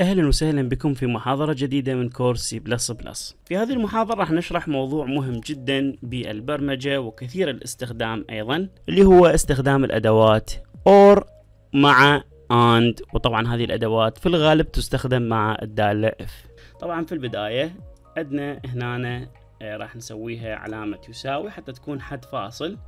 أهلا وسهلا بكم في محاضرة جديدة من كورس C plus plus. في هذه المحاضرة راح نشرح موضوع مهم جدا بالبرمجة وكثير الاستخدام أيضا اللي هو استخدام الأدوات or مع and وطبعا هذه الأدوات في الغالب تستخدم مع الدالة if. طبعا في البداية عندنا هنا آه، راح نسويها علامة يساوي حتى تكون حد فاصل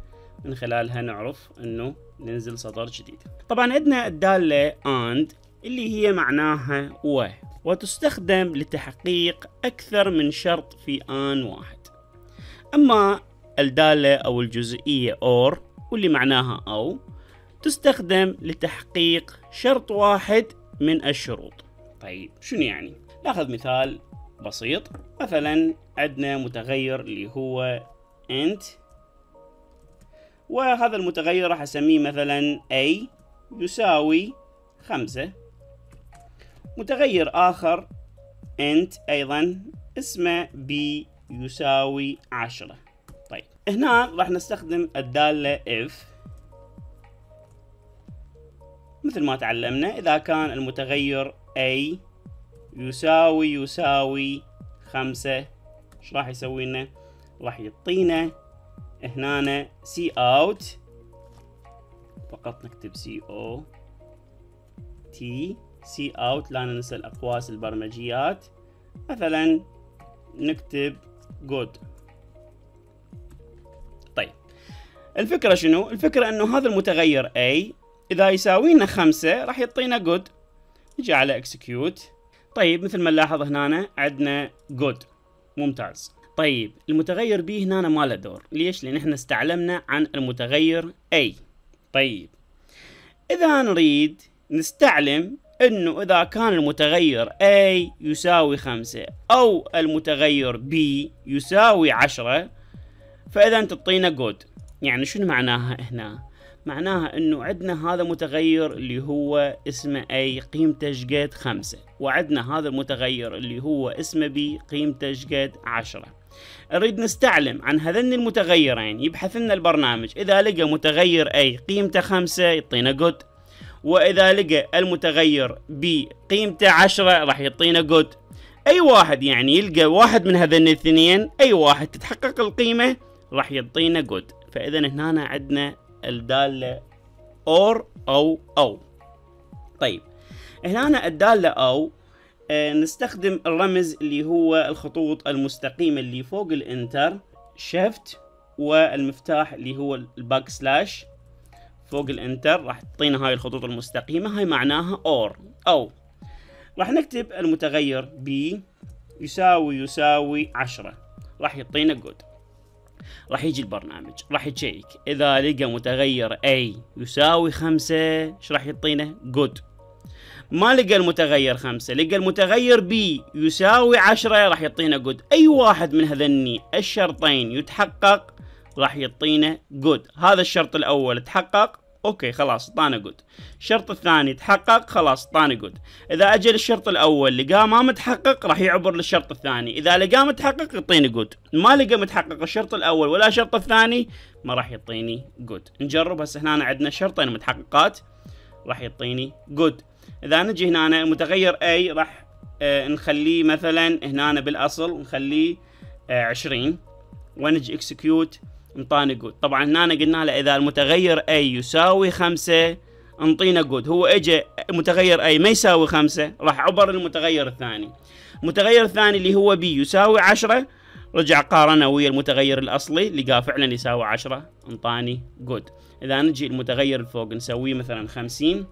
من خلالها نعرف إنه ننزل سطر جديد. طبعا عندنا الدالة and اللي هي معناها و وتستخدم لتحقيق أكثر من شرط في آن واحد. أما الدالة أو الجزئية or واللي معناها أو تستخدم لتحقيق شرط واحد من الشروط. طيب شنو يعني؟ ناخذ مثال بسيط. مثلا عندنا متغير اللي هو int وهذا المتغير راح أسميه مثلا a يساوي خمسة. متغير آخر int أيضا اسمه b يساوي عشرة. طيب هنا راح نستخدم الدالة if. مثل ما تعلمنا إذا كان المتغير a يساوي يساوي خمسة إيش راح يسوي لنا؟ راح يعطينا هنا c out. فقط نكتب c o t. c out لا ننسى الأقواس البرمجيات. مثلا نكتب good طيب. الفكرة شنو؟ الفكرة أنه هذا المتغير A إذا يساوي لنا خمسة راح يعطينا good نجي على execute طيب مثل ما نلاحظ هنا عندنا good ممتاز. طيب المتغير B هنا ما له دور. ليش؟ لأن إحنا استعلمنا عن المتغير A. طيب. إذا نريد نستعلم إنه إذا كان المتغير A يساوي خمسة أو المتغير B يساوي عشرة فإذا تعطينا good يعني شنو معناها هنا؟ معناها إنه عندنا هذا متغير اللي هو اسمه A قيمته شقد خمسة وعندنا هذا المتغير اللي هو اسمه B قيمته شقد عشرة. نريد نستعلم عن هذين المتغيرين يبحث لنا البرنامج. إذا لقى متغير A قيمته خمسة يعطينا جود واذا لقى المتغير ب قيمته 10 راح يعطينا جود أي واحد يعني يلقى واحد من هذين الاثنين أي واحد تتحقق القيمة راح يعطينا good فإذا هنا عندنا الدالة or أو أو. طيب هنا الدالة أو آه نستخدم الرمز اللي هو الخطوط المستقيمة اللي فوق ال enter shift والمفتاح اللي هو ال backslash. فوق ال enter راح تعطينا هاي الخطوط المستقيمة هاي معناها or أو. راح نكتب المتغير b يساوي يساوي عشرة. راح يعطينا good راح يجي البرنامج. راح ي check إذا لقى متغير a يساوي خمسة إيش راح يعطينا؟ good ما لقى المتغير خمسة لقى المتغير b يساوي عشرة راح يعطينا good أي واحد من هذني الشرطين يتحقق راح يعطينا good هذا الشرط الأول تحقق؟ أوكي خلاص طانا good الشرط الثاني تحقق؟ خلاص طانا good إذا اجى الشرط الأول لقاه ما متحقق راح يعبر للشرط الثاني. إذا لقاه متحقق يعطيني good ما لقى متحقق الشرط الأول ولا الشرط الثاني ما راح يعطيني good نجرب. هسه هنا عندنا شرطين متحققات راح يعطيني good إذا نجي هنا المتغير A راح آه نخليه مثلا هنا بالأصل نخليه آه 20 ونجي execute انطاني good طبعا هنا قلنا له إذا المتغير A يساوي خمسة انطينا good هو اجى متغير A ما يساوي خمسة راح عبر المتغير الثاني. المتغير الثاني اللي هو B يساوي عشرة. رجع قارنه ويا المتغير الأصلي لقاه فعلا يساوي عشرة. انطاني good إذا نجي المتغير الفوق نسويه مثلا خمسين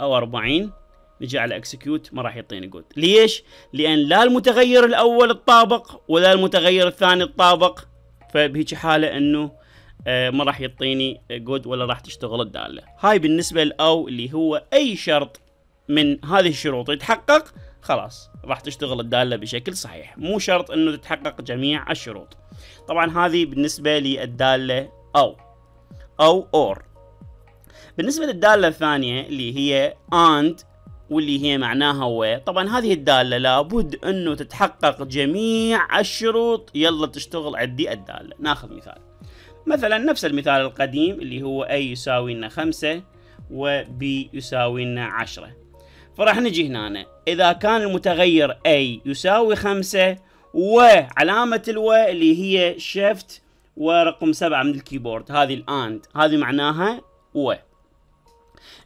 أو أربعين. نجي على execute ما راح يعطيني good ليش؟ لأن لا المتغير الأول انطابق ولا المتغير الثاني انطابق. فبهيك حالة إنه آه، ما راح يعطيني جود ولا راح تشتغل الدالة. هاي بالنسبة لأو اللي هو أي شرط من هذه الشروط يتحقق خلاص راح تشتغل الدالة بشكل صحيح. مو شرط إنه تتحقق جميع الشروط. طبعا هذه بالنسبة للدالة أو أو أور. بالنسبة للدالة الثانية اللي هي and واللي هي معناها و. طبعا هذه الدالة لابد أنه تتحقق جميع الشروط. يلا تشتغل عندي الدالة. ناخذ مثال. مثلا نفس المثال القديم اللي هو A يساوي لنا خمسة و B يساوي لنا عشرة. فراح نجي هنا. إذا كان المتغير A يساوي خمسة وعلامة الو اللي هي shift ورقم سبعة من الكيبورد. هذه ال and هذه معناها و.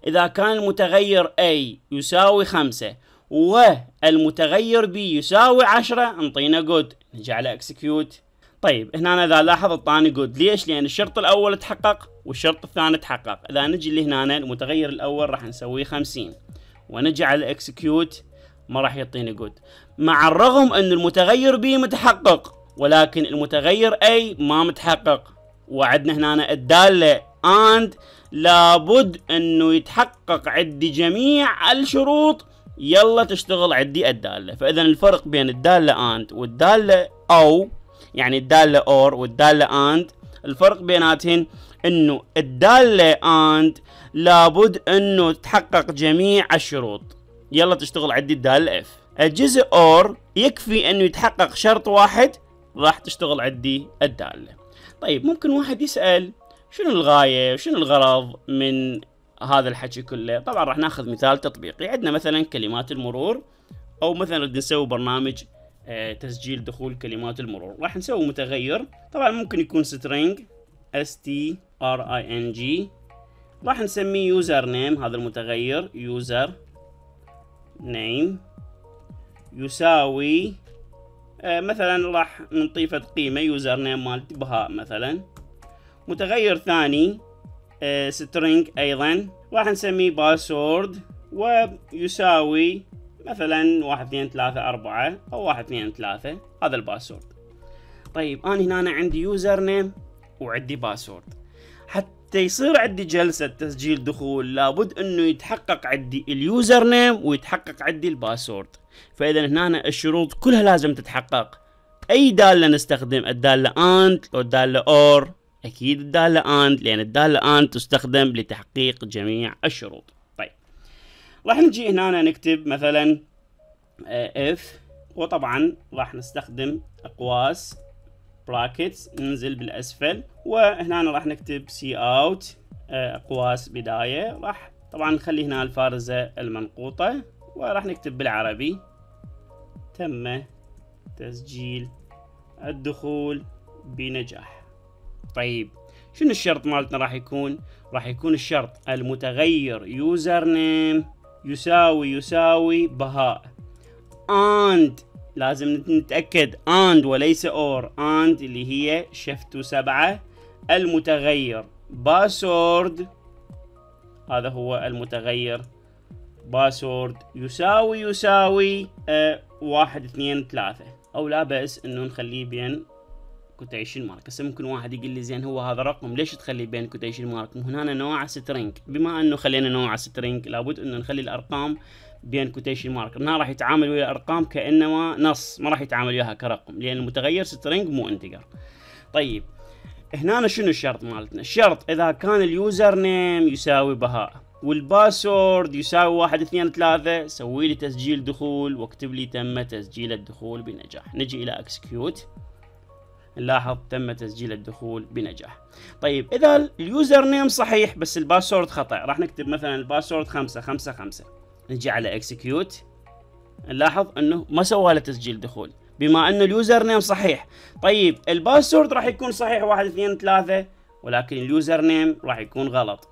إذا كان المتغير A يساوي خمسة والمتغير B يساوي عشرة انطينا good نجي على execute طيب هنا إذا لاحظ انطاني good ليش؟ لأن الشرط الأول تحقق والشرط الثاني تحقق. إذا نجي لهنا المتغير الأول راح نسويه 50 ونجي على execute ما راح يعطيني good مع الرغم إن المتغير B متحقق ولكن المتغير A ما متحقق. وعندنا هنا الدالة and لابد أنه يتحقق عندي جميع الشروط. يلا تشتغل عندي الدالة. فاذا الفرق بين الدالة and والدالة أو يعني الدالة or والدالة and الفرق بيناتهن إنه الدالة and لابد إنه تحقق جميع الشروط. يلا تشتغل عندي الدالة if الجزء or يكفي إنه يتحقق شرط واحد راح تشتغل عندي الدالة. طيب ممكن واحد يسأل شنو الغاية وشنو الغرض من هذا الحكي كله؟ طبعا راح ناخذ مثال تطبيقي. عندنا مثلا كلمات المرور أو مثلا بدنا نسوي برنامج آه، تسجيل دخول كلمات المرور. راح نسوي متغير. طبعا ممكن يكون string st r i n g. راح نسميه username هذا المتغير username يساوي آه مثلا راح نضيف قيمة username مالتي بهاء مثلا. متغير ثاني آه string أيضا. راح نسميه password ويساوي مثلا واحد اثنين ثلاثة أربعة أو واحد اثنين ثلاثة. هذا ال password طيب أنا هنا أنا عندي username وعندي password حتى يصير عندي جلسة تسجيل دخول لابد إنه يتحقق عندي ال username ويتحقق عندي ال password فإذا هنا الشروط كلها لازم تتحقق. أي دالة نستخدم؟ الدالة and أو الدالة or أكيد الدالة and لأن الدالة and تستخدم لتحقيق جميع الشروط. طيب. راح نجي هنا نكتب مثلا if وطبعا راح نستخدم أقواس brackets ننزل بالأسفل وهنا راح نكتب cout آه، أقواس بداية. راح طبعا نخلي هنا الفارزة المنقوطة وراح نكتب بالعربي تم تسجيل الدخول بنجاح. طيب شنو الشرط مالتنا راح يكون؟ راح يكون الشرط المتغير username يساوي يساوي بهاء. and لازم نتأكد and وليس or. and اللي هي shift سبعة. المتغير. password هذا هو المتغير. password يساوي يساوي آه واحد اثنين ثلاثة. أو لا بأس إنه نخليه بين quotation mark. هسه ممكن واحد يقول لي زين هو هذا رقم ليش تخليه بين quotation mark؟ هنا نوع string. بما إنه خلينا نوع string لابد إنه نخلي الأرقام بين quotation mark. هنا راح يتعامل ويا الأرقام كأنما نص ما راح يتعامل وياها كرقم لأن المتغير string مو integer طيب هنا شنو الشرط مالتنا؟ الشرط إذا كان ال username يساوي بهاء وال password يساوي واحد اثنين ثلاثة سوي لي تسجيل دخول واكتب لي تم تسجيل الدخول بنجاح. نجي إلى execute نلاحظ تم تسجيل الدخول بنجاح. طيب إذا ال username صحيح بس ال password خطأ راح نكتب مثلا ال password خمسة خمسة خمسة. نجي على execute نلاحظ إنه ما سوى له تسجيل دخول بما إنه ال username صحيح. طيب ال password راح يكون صحيح واحد اثنين ثلاثة ولكن ال username راح يكون غلط.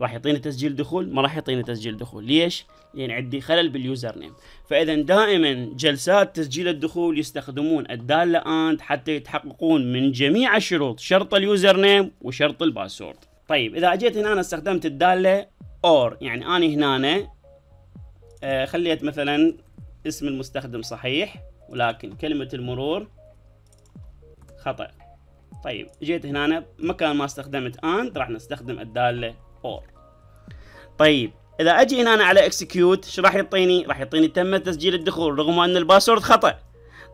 راح يعطيني تسجيل دخول؟ ما راح يعطيني تسجيل دخول. ليش؟ لأن عندي خلل بال username فإذا دائما جلسات تسجيل الدخول يستخدمون الدالة AND حتى يتحققون من جميع الشروط شرط ال username وشرط ال password. طيب إذا أجيت هنا أنا استخدمت الدالة OR يعني أنا هنا أنا خليت مثلا اسم المستخدم صحيح ولكن كلمة المرور خطأ. طيب جيت هنا مكان ما استخدمت AND راح نستخدم الدالة OR طيب إذا أجي هنا أنا على execute شو راح يعطيني؟ راح يعطيني تم تسجيل الدخول رغم أن ال password خطأ.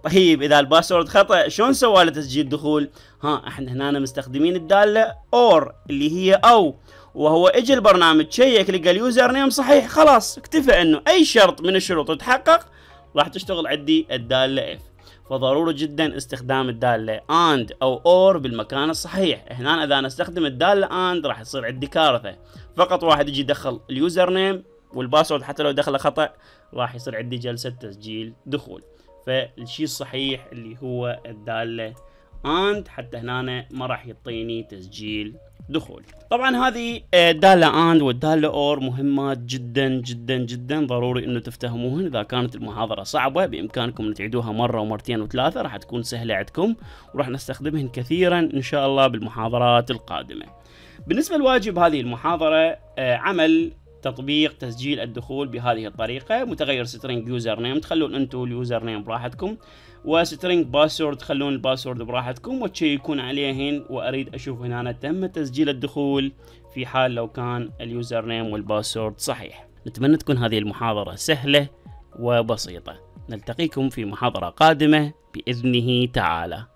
طيب إذا ال password خطأ شلون سوى له تسجيل دخول؟ ها إحنا هنا مستخدمين الدالة OR اللي هي أو وهو اجى البرنامج شيك لقى ال username صحيح خلاص اكتفى إنه أي شرط من الشروط يتحقق راح تشتغل عندي الدالة if. فضروري جدا استخدام الدالة and أو or بالمكان الصحيح. هنا إذا أنا أستخدم الدالة and راح يصير عندي كارثة. فقط واحد يجي يدخل ال username وال password حتى لو دخله خطأ راح يصير عندي جلسة تسجيل دخول. فالشيء الصحيح اللي هو الدالة AND حتى هنا ما راح يعطيني تسجيل دخول. طبعا هذه الداله آه، AND والدالة OR مهمات جدا جدا جدا. ضروري إنه تفتهموهن. إذا كانت المحاضرة صعبة بإمكانكم أن تعيدوها مرة ومرتين وثلاثة راح تكون سهلة عندكم وراح نستخدمهن كثيرا إن شاء الله بالمحاضرات القادمة. بالنسبة لواجب هذه المحاضرة آه، عمل تطبيق تسجيل الدخول بهذه الطريقة. متغير string username تخلون أنتم ال username براحتكم. و string password تخلون ال password براحتكم وتشيكون عليهن وأريد أشوف هنا تم تسجيل الدخول في حال لو كان ال username وال password صحيح. نتمنى تكون هذه المحاضرة سهلة وبسيطة. نلتقيكم في محاضرة قادمة بإذنه تعالى.